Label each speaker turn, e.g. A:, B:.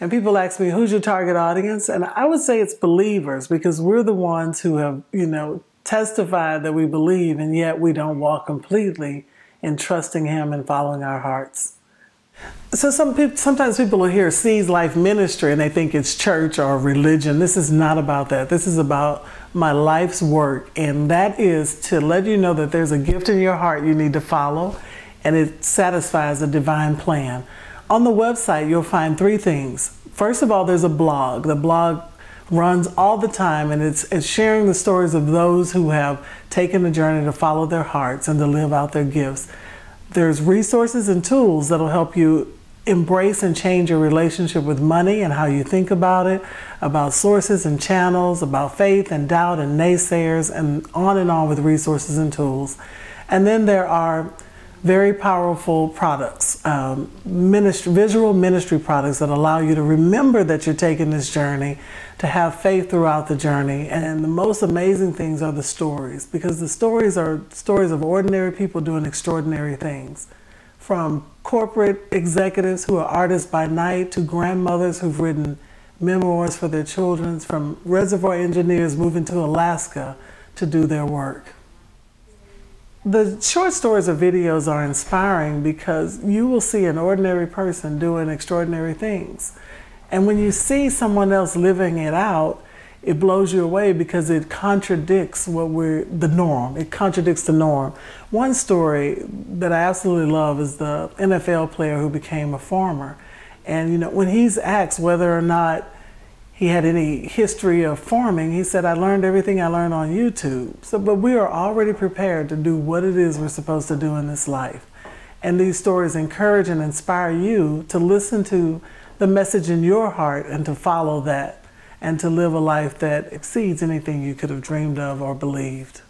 A: And people ask me, who's your target audience? And I would say it's believers because we're the ones who have, you know, testified that we believe and yet we don't walk completely in trusting Him and following our hearts. So some people, sometimes people will hear Seeds Life Ministry and they think it's church or religion. This is not about that. This is about my life's work, and that is to let you know that there's a gift in your heart you need to follow, and it satisfies a divine plan. On the website, you'll find three things. First of all, there's a blog. The blog runs all the time and it's, it's sharing the stories of those who have taken the journey to follow their hearts and to live out their gifts. There's resources and tools that'll help you embrace and change your relationship with money and how you think about it, about sources and channels, about faith and doubt and naysayers, and on and on with resources and tools. And then there are very powerful products, um, ministry, visual ministry products that allow you to remember that you're taking this journey, to have faith throughout the journey. And the most amazing things are the stories, because the stories are stories of ordinary people doing extraordinary things. From corporate executives who are artists by night to grandmothers who've written memoirs for their children, from reservoir engineers moving to Alaska to do their work. The short stories or videos are inspiring because you will see an ordinary person doing extraordinary things. And when you see someone else living it out, it blows you away because it contradicts what we're the norm. It contradicts the norm. One story that I absolutely love is the NFL player who became a farmer. And you know, when he's asked whether or not he had any history of farming, he said, I learned everything I learned on YouTube. So, but we are already prepared to do what it is we're supposed to do in this life. And these stories encourage and inspire you to listen to the message in your heart and to follow that and to live a life that exceeds anything you could have dreamed of or believed.